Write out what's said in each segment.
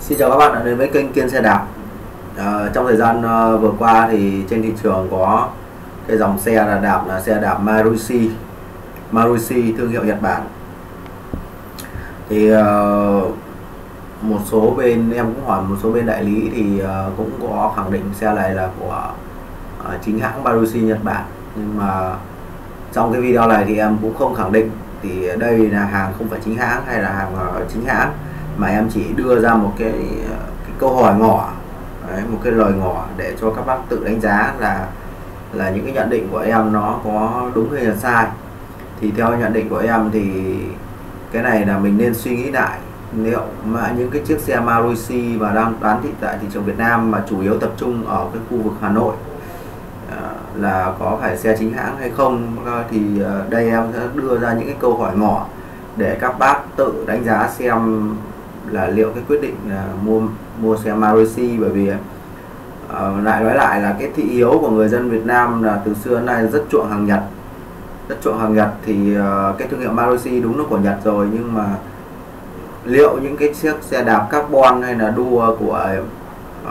Xin chào các bạn đã đến với kênh Kiên xe đạp. À, Trong thời gian uh, vừa qua thì trên thị trường có cái dòng xe là đạp là xe đạp Marushi Marushi thương hiệu Nhật Bản. Thì uh, một số bên em cũng hỏi một số bên đại lý thì uh, cũng có khẳng định xe này là của uh, chính hãng Marushi Nhật Bản. Nhưng mà trong cái video này thì em cũng không khẳng định thì đây là hàng không phải chính hãng hay là hàng uh, chính hãng mà em chỉ đưa ra một cái, cái câu hỏi ngỏ đấy, một cái lời ngỏ để cho các bác tự đánh giá là là những cái nhận định của em nó có đúng hay là sai. Thì theo nhận định của em thì cái này là mình nên suy nghĩ lại liệu mà những cái chiếc xe Maruti và đang bán thị tại thị trường Việt Nam mà chủ yếu tập trung ở cái khu vực Hà Nội à, là có phải xe chính hãng hay không thì à, đây em sẽ đưa ra những cái câu hỏi ngỏ để các bác tự đánh giá xem là liệu cái quyết định là mua mua xe Maruti bởi vì uh, lại nói lại là cái thị hiếu của người dân Việt Nam là từ xưa đến nay rất chuộng hàng Nhật. Rất chuộng hàng Nhật thì uh, cái thương hiệu Maruti đúng nó của Nhật rồi nhưng mà liệu những cái chiếc xe đạp carbon hay là đua của uh,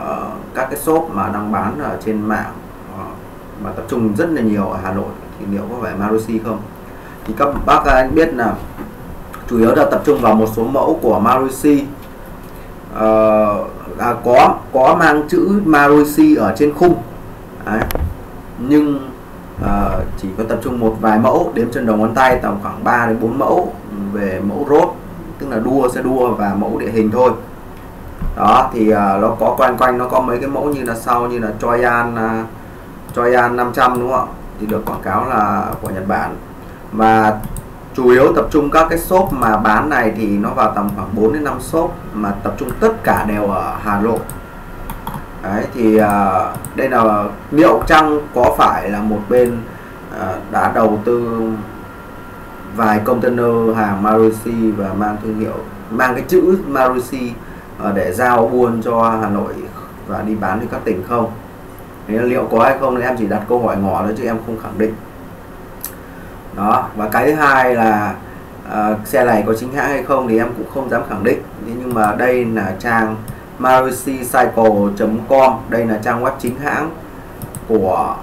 các cái shop mà đang bán ở trên mạng uh, mà tập trung rất là nhiều ở Hà Nội thì liệu có phải Maruti không? Thì các bác anh biết là chủ yếu là tập trung vào một số mẫu của Marusi uh, ờ, à, có có mang chữ Marusi ở trên khung. Đấy. nhưng uh, chỉ có tập trung một vài mẫu đếm trên đầu ngón tay tầm khoảng 3 đến 4 mẫu về mẫu rốt tức là đua xe đua và mẫu địa hình thôi. Đó thì uh, nó có quanh quanh nó có mấy cái mẫu như là sau như là Troyan uh, à, Troyan 500 đúng không ạ? Thì được quảng cáo là của Nhật Bản. Và chủ yếu tập trung các cái shop mà bán này thì nó vào tầm khoảng 4 đến 5 shop mà tập trung tất cả đều ở Hà Nội. Đấy, thì uh, đây là liệu chăng có phải là một bên uh, đã đầu tư vài container hàng marusi và mang thương hiệu mang cái chữ marusi uh, à, để giao buôn cho Hà Nội và đi bán đi các tỉnh không? Nên liệu có hay không? Thì em chỉ đặt câu hỏi ngỏ thôi chứ em không khẳng định đó và cái thứ hai là uh, xe này có chính hãng hay không thì em cũng không dám khẳng định. Thế nhưng mà đây là trang marusicycle.com đây là trang web chính hãng của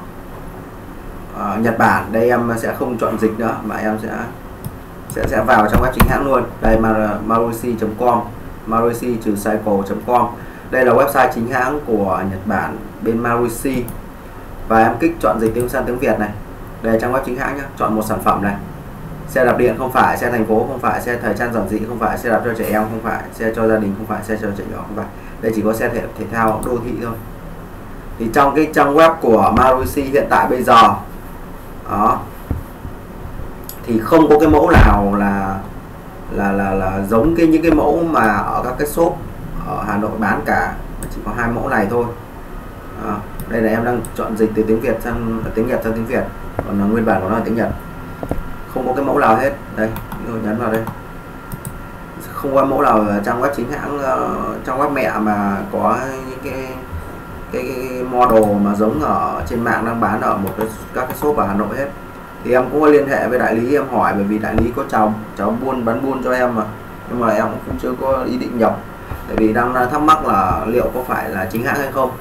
uh, Nhật Bản. Đây em sẽ không chọn dịch nữa mà em sẽ sẽ sẽ vào trong web chính hãng luôn. Đây là marusi.com marusi cycle.com đây là website chính hãng của Nhật Bản bên Marusi và em kích chọn dịch tiếng sang tiếng Việt này về trang web chính hãng nhé chọn một sản phẩm này. Xe đạp điện không phải xe thành phố không phải xe thời trang giản dị không phải xe đạp cho trẻ em không phải xe cho gia đình không phải xe cho trẻ nhỏ không phải. Đây chỉ có xe thể, thể thao đô thị thôi. Thì trong cái trang web của Maruti hiện tại bây giờ đó thì không có cái mẫu nào là là là là giống cái những cái mẫu mà ở các cái shop ở Hà Nội bán cả. Chỉ có hai mẫu này thôi. À, đây là em đang chọn dịch từ tiếng Việt sang à, tiếng Nhật sang tiếng Việt. Còn là nguyên bản của nó là tiếng Nhật. Không có cái mẫu nào hết. Đây rồi nhấn vào đây. Không có mẫu nào trang web chính hãng uh, trang web mẹ mà có những cái cái, cái model mà giống ở trên mạng đang bán ở một cái các cái shop ở Hà Nội hết. Thì em cũng có liên hệ với đại lý em hỏi bởi vì đại lý có chồng cháu buôn bán buôn cho em mà. Nhưng mà em cũng chưa có ý định nhập. Tại vì đang thắc mắc là liệu có phải là chính hãng hay không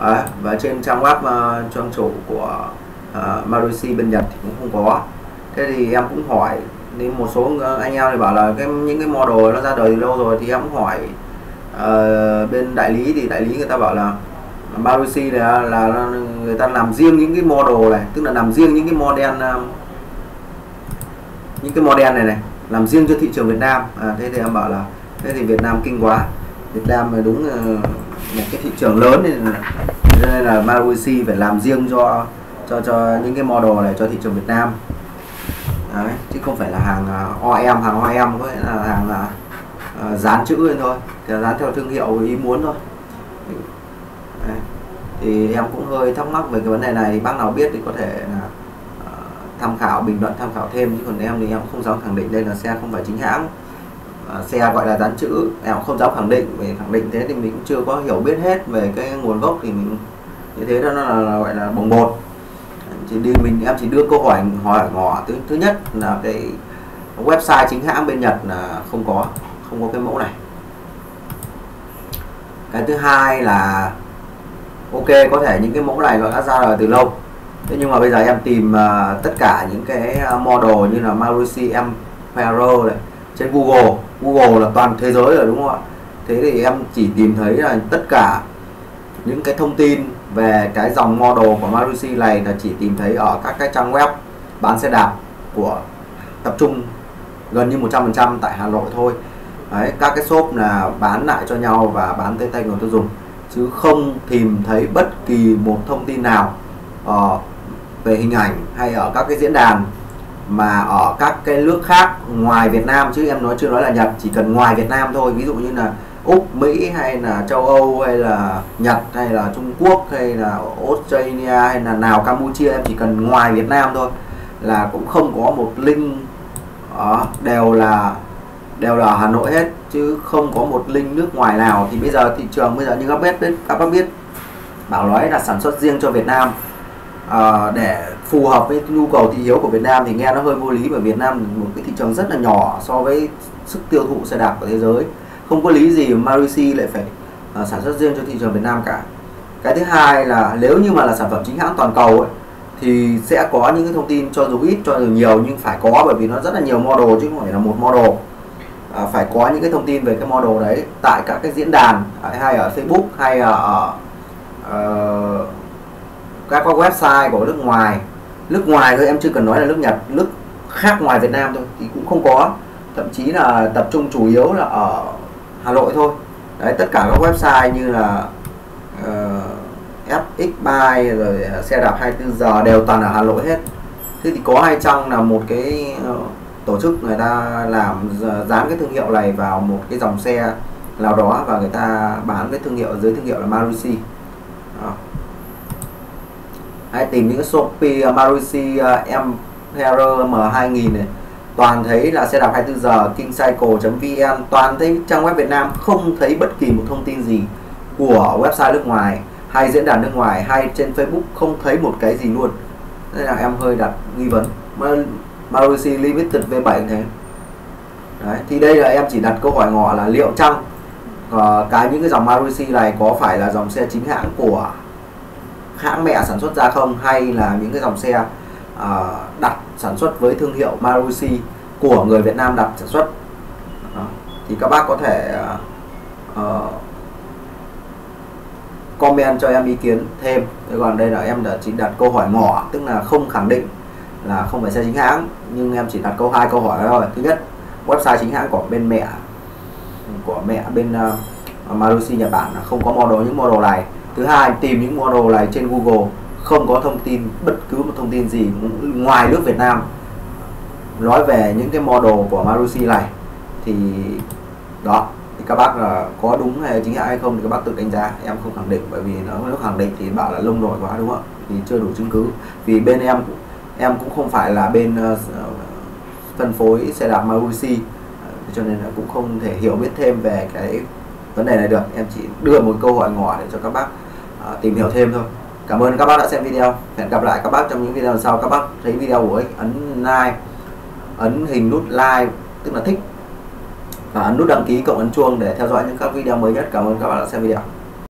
à, và trên trang web uh, trang chủ của ờ, uh, Marusi bên Nhật thì cũng không có. Thế thì em cũng hỏi nên một số anh em thì bảo là cái những cái model nó ra đời từ lâu rồi thì em cũng hỏi uh, bên đại lý thì đại lý người ta bảo là Marusi này là, là người ta làm riêng những cái model này tức là làm riêng những cái model uh, những cái model này này làm riêng cho thị trường Việt Nam. À, thế thì em bảo là thế thì Việt Nam kinh quá Việt Nam là đúng uh, cái thị trường lớn nên là, nên là Maruti phải làm riêng cho cho cho những cái model này cho thị trường Việt Nam. Đấy, chứ không phải là hàng à, OEM hàng OEM có là hàng uh, dán chữ lên thôi. Thì dán theo thương hiệu ý muốn thôi. Đấy. thì em cũng hơi thắc mắc về cái vấn đề này. Thì bác nào biết thì có thể là uh, tham khảo bình luận tham khảo thêm. Chứ còn em thì em không dám khẳng định đây là xe không phải chính hãng. Ờ, xe gọi là dán chữ em cũng không dám khẳng định về khẳng định thế thì mình cũng chưa có hiểu biết hết về cái nguồn gốc thì mình như thế đó nó là, là gọi là bồng bột. Chỉ đi mình em chỉ đưa câu hỏi hỏi ngỏ thứ thứ nhất là cái website chính hãng bên Nhật là không có không có cái mẫu này. Cái thứ hai là ok có thể những cái mẫu này nó đã ra đời từ lâu. Thế nhưng mà bây giờ em tìm uh, tất cả những cái ờ, model như là Marucci Empero này trên Google Google là toàn thế giới rồi đúng không ạ? Thế thì em chỉ tìm thấy là tất cả những cái thông tin về cái dòng model của Maruti này là chỉ tìm thấy ở các cái trang web bán xe đạp của tập trung gần như 100% tại Hà Nội thôi. Đấy, các cái shop là bán lại cho nhau và bán tới tay người tiêu dùng. Chứ không tìm thấy bất kỳ một thông tin nào uh, về hình ảnh hay ở các cái diễn đàn mà ở các cái nước khác ngoài Việt Nam chứ em nói chưa nói là Nhật chỉ cần ngoài Việt Nam thôi. Ví dụ như là Úc, Mỹ hay là châu Âu hay là Nhật hay là Trung Quốc hay là Australia hay là nào Campuchia em chỉ cần ngoài Việt Nam thôi là cũng không có một link đó, đều là đều là ở Hà Nội hết chứ không có một link nước ngoài nào. Thì bây giờ thị trường bây giờ như các biết các bác biết bảo nói là sản xuất riêng cho Việt Nam uh, để phù hợp với nhu cầu thị hiếu của Việt Nam thì nghe nó hơi vô lý bởi Việt Nam một cái thị trường rất là nhỏ so với sức tiêu thụ xe đạp của thế giới. Không có lý gì Maruti lại phải uh, sản xuất riêng cho thị trường Việt Nam cả. Cái thứ hai là nếu như mà là sản phẩm chính hãng toàn cầu ấy, thì sẽ có những cái thông tin cho dù ít cho dù nhiều nhưng phải có bởi vì nó rất là nhiều model chứ không phải là một model. À, phải có những cái thông tin về cái model đấy tại các cái diễn đàn à, hay ở Facebook hay ở uh, các cái website của nước ngoài nước ngoài thôi em chưa cần nói là nước Nhật nước khác ngoài Việt Nam thôi thì cũng không có. Thậm chí là tập trung chủ yếu là ở Hà Nội thôi. Đấy tất cả các website như là ờ, uh, FX Buy rồi ờ, xe đạp 24 giờ đều toàn ở Hà Nội hết. Thế thì có hai trang là một cái uh, tổ chức người ta làm dán cái thương hiệu này vào một cái dòng xe nào đó và người ta bán cái thương hiệu dưới thương hiệu là Marusi đó hãy tìm những Shopee uh, Marucci Emperor uh, M2000 này. Toàn thấy là xe đạp 24 giờ kingcycle.vn toàn thấy trang web Việt Nam không thấy bất kỳ một thông tin gì của website nước ngoài hay diễn đàn nước ngoài hay trên Facebook không thấy một cái gì luôn. Nên là em hơi đặt nghi vấn. Maruti Limited V7 thế. Đấy, thì đây là em chỉ đặt câu hỏi ngỏ là liệu chăng uh, cái những cái dòng maruti này có phải là dòng xe chính hãng của hãng mẹ sản xuất ra không? Hay là những cái dòng xe uh, đặt sản xuất với thương hiệu Maruti của người Việt Nam đặt sản xuất? Uh, thì các bác có thể uh, comment cho em ý kiến thêm. Còn đây là em đã chỉ đặt câu hỏi ngỏ tức là không khẳng định là không phải xe chính hãng nhưng em chỉ đặt câu hai câu hỏi thôi. Thứ nhất website chính hãng của bên mẹ của mẹ bên uh, Marucci Nhật Bản là không có model những model này thứ hai tìm những model này trên Google không có thông tin bất cứ một thông tin gì ngoài nước Việt Nam. Nói về những cái model của Marucci này thì đó thì các bác là có đúng hay chính hãng hay không thì các bác tự đánh giá em không khẳng định bởi vì nó nếu khẳng định thì bảo là lông nổi quá đúng không ạ? Thì chưa đủ chứng cứ. Vì bên em em cũng không phải là bên uh, phân phối xe đạp Marucci uh, cho nên là cũng không thể hiểu biết thêm về cái vấn đề này được. Em chỉ đưa một câu hỏi ngỏ để cho các bác tìm hiểu thêm thôi. Cảm ơn các bác đã xem video. Hẹn gặp lại các bác trong những video sau. Các bác thấy video của ích ấn like, ấn hình nút like, tức là thích, và ấn nút đăng ký cộng ấn chuông để theo dõi những các video mới nhất. Cảm ơn các bạn đã xem video.